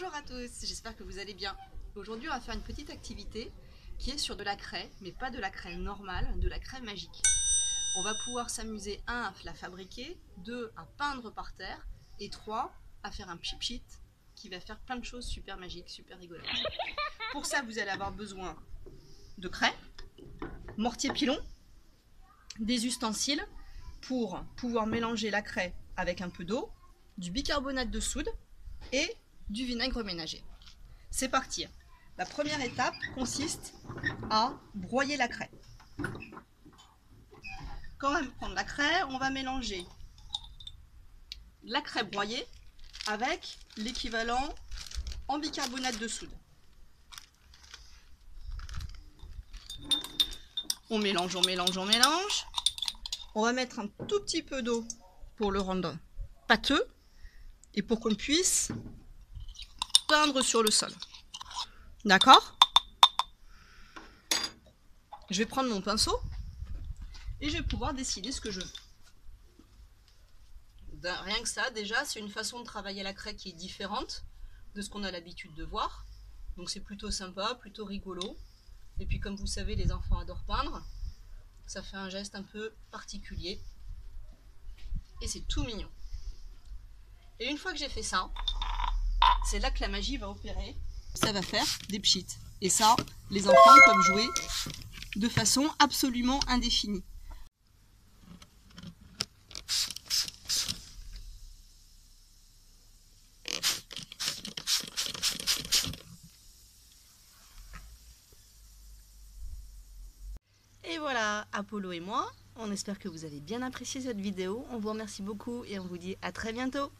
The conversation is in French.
Bonjour à tous, j'espère que vous allez bien. Aujourd'hui on va faire une petite activité qui est sur de la craie, mais pas de la craie normale, de la craie magique. On va pouvoir s'amuser, un, à la fabriquer, deux, à peindre par terre, et trois, à faire un pchit qui va faire plein de choses super magiques, super rigolotes. Pour ça, vous allez avoir besoin de craie, mortier pilon, des ustensiles pour pouvoir mélanger la craie avec un peu d'eau, du bicarbonate de soude et du vinaigre ménager. C'est parti. La première étape consiste à broyer la craie. Quand on va prendre la craie, on va mélanger la craie broyée avec l'équivalent en bicarbonate de soude. On mélange, on mélange, on mélange. On va mettre un tout petit peu d'eau pour le rendre pâteux et pour qu'on puisse peindre sur le sol. D'accord? Je vais prendre mon pinceau et je vais pouvoir dessiner ce que je veux. Rien que ça, déjà, c'est une façon de travailler la craie qui est différente de ce qu'on a l'habitude de voir. Donc c'est plutôt sympa, plutôt rigolo. Et puis comme vous savez, les enfants adorent peindre. Ça fait un geste un peu particulier. Et c'est tout mignon. Et une fois que j'ai fait ça, c'est là que la magie va opérer. Ça va faire des pchits. Et ça, les enfants peuvent jouer de façon absolument indéfinie. Et voilà, Apollo et moi, on espère que vous avez bien apprécié cette vidéo. On vous remercie beaucoup et on vous dit à très bientôt.